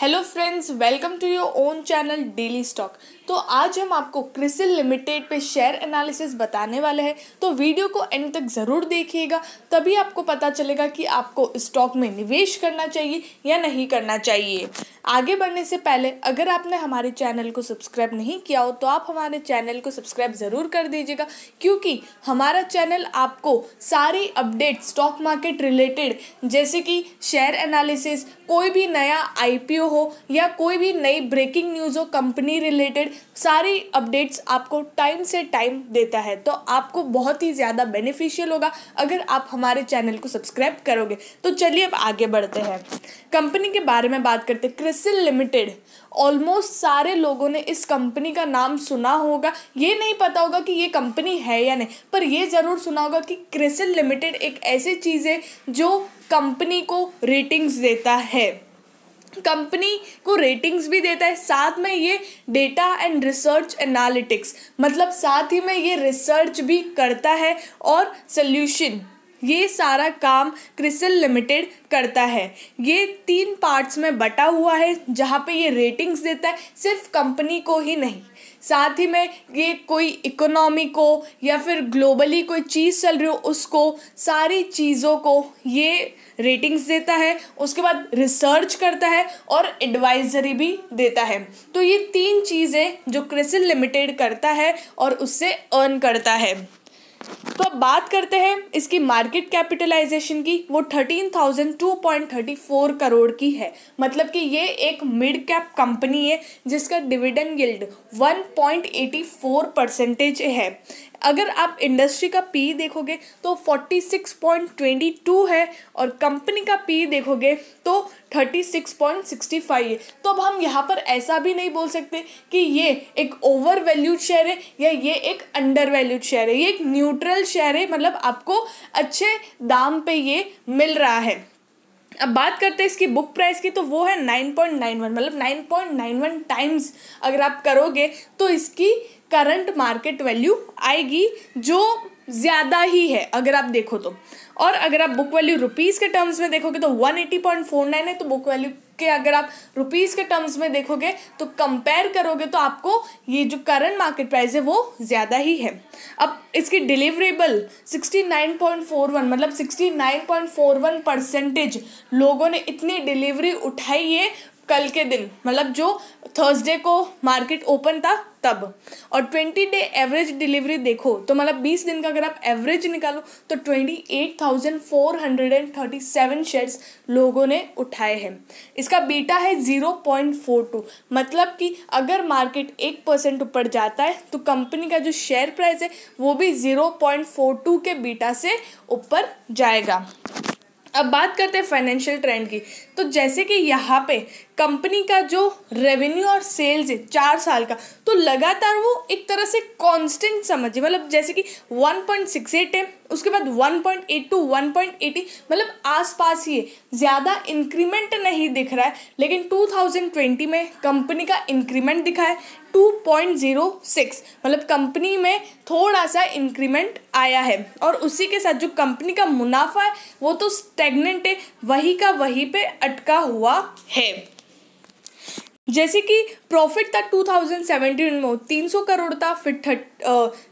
Hello friends, welcome to your own channel Daily Stock. तो आज हम आपको क्रिसिल लिमिटेड पे शेयर एनालिसिस बताने वाले हैं। तो वीडियो को एंड तक ज़रूर देखिएगा, तभी आपको पता चलेगा कि आपको स्टॉक में निवेश करना चाहिए या नहीं करना चाहिए। आगे बढ़ने से पहले, अगर आपने हमारे चैनल को सब्सक्राइब नहीं किया हो तो आप हमारे चैनल को सब्सक्राइब ज़रूर कर दीजिएगा, क्योंकि हमारा चैनल आपको सारी अपडेट स्टॉक मार्केट रिलेटेड जैसे कि शेयर एनालिसिस कोई भी नया आईपीओ हो या कोई भी नई ब्रेकिंग न्यूज़ हो कंपनी रिलेटेड सारी अपडेट्स आपको टाइम से टाइम देता है तो आपको बहुत ही ज़्यादा बेनिफिशियल होगा अगर आप हमारे चैनल को सब्सक्राइब करोगे। तो चलिए अब आगे बढ़ते हैं। कंपनी के बारे में बात करते क्रिसिल लिमिटेड ऑलमोस्ट सारे लोगों ने इस कंपनी का नाम सुना होगा। ये नहीं पता होगा कि ये कंपनी है या नहीं, पर ये ज़रूर सुना होगा कि क्रिसिल लिमिटेड एक ऐसी चीज़ है जो कंपनी को रेटिंग्स देता है। कंपनी को रेटिंग्स भी देता है, साथ में ये डेटा एंड रिसर्च एनालिटिक्स मतलब साथ ही में ये रिसर्च भी करता है और सल्यूशन ये सारा काम क्रिसल लिमिटेड करता है। ये तीन पार्ट्स में बटा हुआ है, जहाँ पे ये रेटिंग्स देता है, सिर्फ़ कंपनी को ही नहीं। साथ ही में ये कोई इकोनॉमी को या फिर ग्लोबली कोई चीज़ चल रही हो, उसको, सारी चीज़ों को ये रेटिंग्स देता है, उसके बाद रिसर्च करता है और एडवाइजरी भी देता है। तो ये तीन चीज़ें जो क्रिसिल लिमिटेड करता है और उससे अर्न करता है। तो अब बात करते हैं इसकी मार्केट कैपिटलाइजेशन की, वो thirteen thousand two point thirty four crore की है। मतलब कि ये एक मिड कैप कंपनी है, जिसका dividend yield one point eighty four percentage है। अगर आप इंडस्ट्री का पी देखोगे तो forty six point twenty two है और कंपनी का पी देखोगे तो thirty six point sixty five है। तो अब हम यहाँ पर ऐसा भी नहीं बोल सकते कि ये एक ओवर वैल्यूड शेयर है या ये एक अंडर वैल्यूड शेयर है। ये एक न्यूट्रल शेयर है मतलब आपको अच्छे दाम पे ये मिल रहा है। अब बात करते हैं इसकी बुक प्राइस की तो वो है नाइन पॉइंट नाइन वन मतलब nine point nine one times अगर आप करोगे तो इसकी करंट मार्केट वैल्यू आएगी, जो ज़्यादा ही है, अगर आप देखो तो। और अगर आप बुक वैल्यू रुपीज़ के टर्म्स में देखोगे तो one eighty point four nine है तो बुक वैल्यू के अगर आप रुपीज़ के टर्म्स में देखोगे तो कंपेयर करोगे तो आपको ये जो करंट मार्केट प्राइस है, वो ज़्यादा ही है। अब इसकी deliverable sixty nine point four one मतलब sixty nine point four one percentage लोगों ने इतनी डिलीवरी उठाई है कल के दिन मतलब जो थर्सडे को मार्केट ओपन था तब। और ट्वेंटी डे एवरेज डिलीवरी देखो तो मतलब बीस दिन का अगर आप एवरेज निकालो तो twenty eight thousand four hundred and thirty seven shares लोगों ने उठाए हैं। इसका बीटा है ज़ीरो पॉइंट फोर टू मतलब कि अगर मार्केट एक परसेंट ऊपर जाता है तो कंपनी का जो शेयर प्राइस है, वो भी ज़ीरो पॉइंट फोर टू के बीटा से ऊपर जाएगा। अब बात करते हैं फाइनेंशियल ट्रेंड की। तो जैसे कि यहाँ पे कंपनी का जो रेवेन्यू और सेल्स है, चार साल का तो लगातार वो एक तरह से कांस्टेंट समझिए मतलब जैसे कि वन पॉइंट सिक्स एट है उसके बाद one point eight two one point eighty मतलब आसपास ही है। ज़्यादा इंक्रीमेंट नहीं दिख रहा है, लेकिन टू थाउज़ेंड ट्वेंटी में कंपनी का इंक्रीमेंट दिखा है टू पॉइंट ज़ीरो सिक्स मतलब कंपनी में थोड़ा सा इंक्रीमेंट आया है। और उसी के साथ जो कंपनी का मुनाफा है, वो तो स्टेगनेंट है, वही का वही पे अटका हुआ है। जैसे कि प्रॉफिट था टू थाउज़ेंड सेवेंटीन में, तीन सौ करोड़ था, फिर थर्ट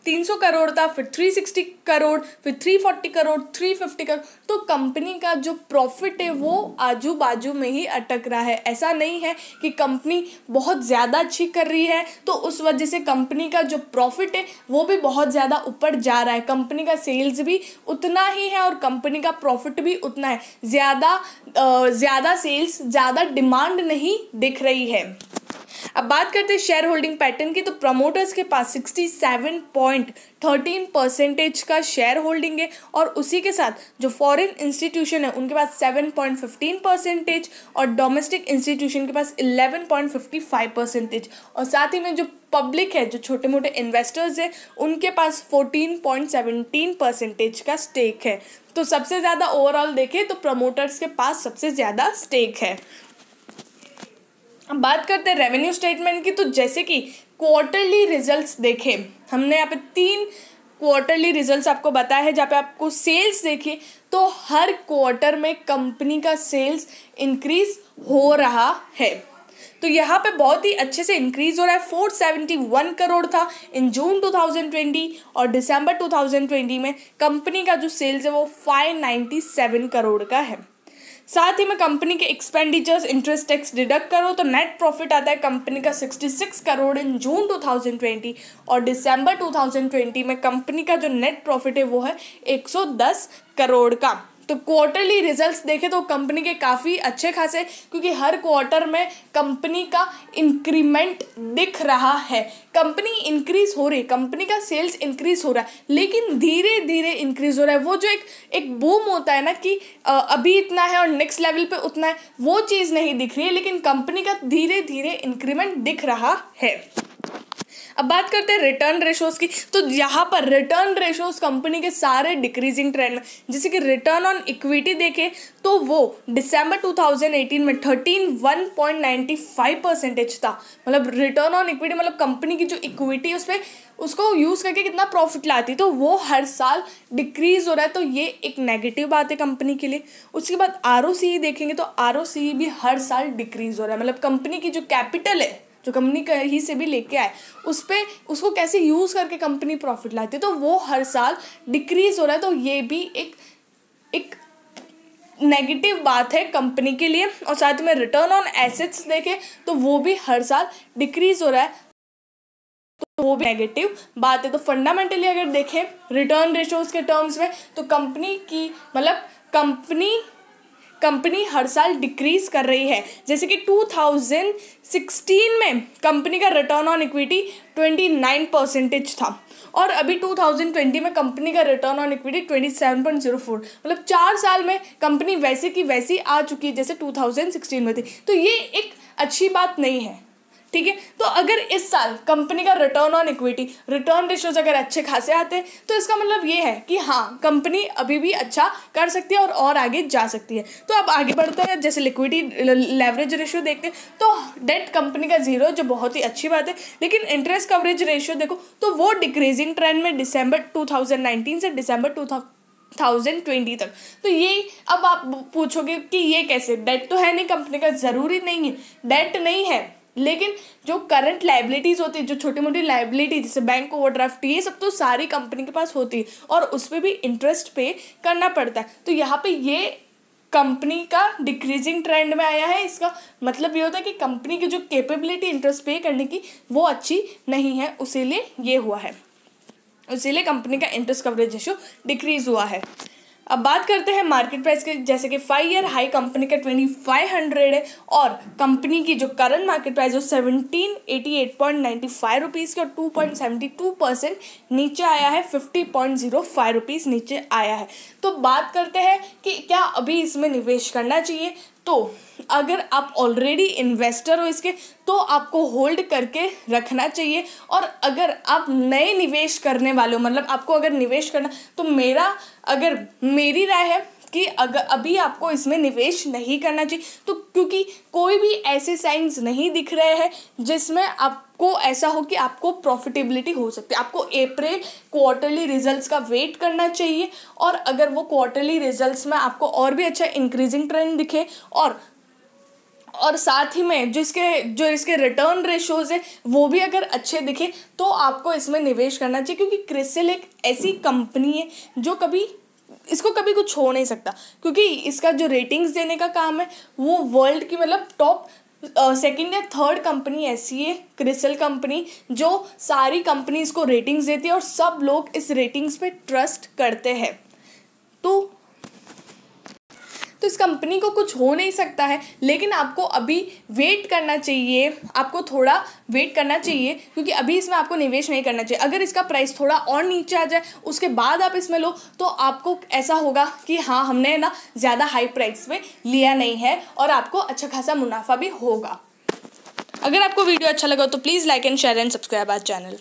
तीन सौ करोड़ था, फिर थ्री सिक्सटी करोड़, फिर three forty crore three fifty crore. तो कंपनी का जो प्रॉफिट है, वो आजू बाजू में ही अटक रहा है। ऐसा नहीं है कि कंपनी बहुत ज़्यादा अच्छी कर रही है तो उस वजह से कंपनी का जो प्रॉफिट है, वो भी बहुत ज़्यादा ऊपर जा रहा है। कंपनी का सेल्स भी उतना ही है और कंपनी का प्रॉफिट भी उतना है। ज़्यादा ज़्यादा सेल्स ज़्यादा डिमांड नहीं दिख रही है। अब बात करते हैं शेयर होल्डिंग पैटर्न की तो प्रमोटर्स के पास sixty seven point thirteen percentage का शेयर होल्डिंग है और उसी के साथ जो फॉरेन इंस्टीट्यूशन है, उनके पास सेवन पॉइंट फिफ्टीन परसेंटेज और डोमेस्टिक इंस्टीट्यूशन के पास eleven point fifty five percentage और साथ ही में जो पब्लिक है, जो छोटे मोटे इन्वेस्टर्स है, उनके पास फोर्टीन पॉइंट सेवनटीन परसेंटेज का स्टेक है। तो सबसे ज़्यादा ओवरऑल देखें तो प्रमोटर्स के पास सबसे ज़्यादा स्टेक है। अब बात करते हैं रेवेन्यू स्टेटमेंट की तो जैसे कि क्वार्टरली रिजल्ट्स देखें, हमने यहाँ पे तीन क्वार्टरली रिजल्ट्स आपको बताया है, जहाँ पे आपको सेल्स देखिए तो हर क्वार्टर में कंपनी का सेल्स इंक्रीज हो रहा है। तो यहाँ पे बहुत ही अच्छे से इंक्रीज हो रहा है। फोर सेवेंटी वन करोड़ था in June two thousand twenty और दिसंबर टू थाउज़ेंड ट्वेंटी में कंपनी का जो सेल्स है वो फाइव नाइन्टी सेवन करोड़ का है। साथ ही में कंपनी के एक्सपेंडिचर्स इंटरेस्ट टैक्स डिडक्ट करो तो नेट प्रॉफिट आता है कंपनी का 66 करोड़ इन जून 2020 और दिसंबर 2020 में कंपनी का जो नेट प्रॉफिट है वो है 110 करोड़ का। तो क्वार्टरली रिजल्ट्स देखें तो कंपनी के काफ़ी अच्छे खासे, क्योंकि हर क्वार्टर में कंपनी का इंक्रीमेंट दिख रहा है। कंपनी इंक्रीज हो रही कंपनी का सेल्स इंक्रीज हो रहा है, लेकिन धीरे धीरे इंक्रीज हो रहा है। वो जो एक एक बूम होता है ना कि अभी इतना है और नेक्स्ट लेवल पे उतना है, वो चीज़ नहीं दिख रही है, लेकिन कंपनी का धीरे धीरे इंक्रीमेंट दिख रहा है। अब बात करते हैं रिटर्न रेशोज की तो यहाँ पर रिटर्न रेशोज कंपनी के सारे डिक्रीजिंग ट्रेंड में, जैसे कि रिटर्न ऑन इक्विटी देखें तो वो दिसंबर 2018 में thirteen one point ninety five percentage था। मतलब रिटर्न ऑन इक्विटी मतलब कंपनी की जो इक्विटी उस पर उसको यूज़ करके कितना प्रॉफिट लाती तो वो हर साल डिक्रीज हो रहा है तो ये एक नेगेटिव बात है कंपनी के लिए। उसके बाद आर देखेंगे तो आर भी हर साल डिक्रीज हो रहा है। मतलब कंपनी की जो कैपिटल है जो कंपनी कहीं से भी लेके आए, उस पर उसको कैसे यूज़ करके कंपनी प्रॉफिट लाती है? तो वो हर साल डिक्रीज हो रहा है तो ये भी एक एक नेगेटिव बात है कंपनी के लिए। और साथ में रिटर्न ऑन एसेट्स देखें तो वो भी हर साल डिक्रीज हो रहा है। तो वो भी नेगेटिव बात है। तो फंडामेंटली अगर देखें रिटर्न रेशोज के टर्म्स में तो कंपनी की मतलब कंपनी कंपनी हर साल डिक्रीज कर रही है। जैसे कि 2016 में कंपनी का रिटर्न ऑन इक्विटी 29 परसेंटेज था और अभी 2020 में कंपनी का रिटर्न ऑन इक्विटी 27.04 मतलब चार साल में कंपनी वैसे की वैसी आ चुकी है जैसे 2016 में थी। तो ये एक अच्छी बात नहीं है। ठीक है? तो अगर इस साल कंपनी का return on equity return ratios अगर अच्छे खासे आते हैं तो इसका मतलब ये है कि हाँ कंपनी अभी भी अच्छा कर सकती है और और आगे जा सकती है। तो अब आगे बढ़ते हैं, जैसे लिक्विडी लेवरेज रेशियो देखते हैं तो डेट कंपनी का ज़ीरो जो बहुत ही अच्छी बात है, लेकिन इंटरेस्ट कवरेज रेशियो देखो तो वो डिक्रीजिंग ट्रेंड में दिसंबर टू से दिसंबर टू थाउज़ेंड ट्वेंटी तक। तो ये अब आप पूछोगे कि ये कैसे? डेट तो है नहीं कंपनी का ज़रूरी नहीं है। डेट नहीं है लेकिन जो करंट लाइबिलिटीज़ होती है जो छोटी मोटी लाइबिलिटी जैसे बैंक ओवरड्राफ्ट ये सब तो सारी कंपनी के पास होती है और उस पर भी इंटरेस्ट पे करना पड़ता है। तो यहाँ पे ये कंपनी का डिक्रीजिंग ट्रेंड में आया है। इसका मतलब ये होता है कि कंपनी की जो कैपेबिलिटी इंटरेस्ट पे करने की, वो अच्छी नहीं है। उसीलिए ये हुआ है। इसीलिए कंपनी का इंटरेस्ट कवरेज रेशो डिक्रीज हुआ है। अब बात करते हैं मार्केट प्राइस के, जैसे कि फाइव ईयर हाई कंपनी का ट्वेंटी फाइव हंड्रेड है और कंपनी की जो करंट मार्केट प्राइस है seventeen eighty eight point ninety five rupees की और two point seventy two percent नीचे आया है fifty point zero five rupees नीचे आया है। तो बात करते हैं कि क्या अभी इसमें निवेश करना चाहिए? तो अगर आप ऑलरेडी इन्वेस्टर हो इसके तो आपको होल्ड करके रखना चाहिए। और अगर आप नए निवेश करने वाले हो मतलब आपको अगर निवेश करना तो मेरा, अगर मेरी राय है कि अगर अभी आपको इसमें निवेश नहीं करना चाहिए तो क्योंकि कोई भी ऐसे साइंस नहीं दिख रहे हैं जिसमें आपको ऐसा हो कि आपको प्रॉफिटेबिलिटी हो सकती है। आपको अप्रैल क्वार्टरली रिजल्ट्स का वेट करना चाहिए और अगर वो क्वार्टरली रिजल्ट्स में आपको और भी अच्छा इंक्रीजिंग ट्रेंड दिखे और और साथ ही में जिसके, जो इसके रिटर्न रेशोज़ है, वो भी अगर अच्छे दिखे तो आपको इसमें निवेश करना चाहिए। क्योंकि क्रिसिल एक ऐसी कंपनी है जो कभी इसको कभी कुछ हो नहीं सकता। क्योंकि इसका जो रेटिंग्स देने का काम है, वो वर्ल्ड की मतलब टॉप सेकेंड या थर्ड कंपनी ऐसी है क्रिसल कंपनी जो सारी कंपनीज़ को रेटिंग्स देती है और सब लोग इस रेटिंग्स पे ट्रस्ट करते हैं। तो तो इस कंपनी को कुछ हो नहीं सकता है। लेकिन आपको अभी वेट करना चाहिए। आपको थोड़ा वेट करना चाहिए, क्योंकि अभी इसमें आपको निवेश नहीं करना चाहिए। अगर इसका प्राइस थोड़ा और नीचे आ जाए, उसके बाद आप इसमें लो तो आपको ऐसा होगा कि हाँ हमने ना ज़्यादा हाई प्राइस में लिया नहीं है और आपको अच्छा खासा मुनाफा भी होगा। अगर आपको वीडियो अच्छा लगा तो please like and share and subscribe our channel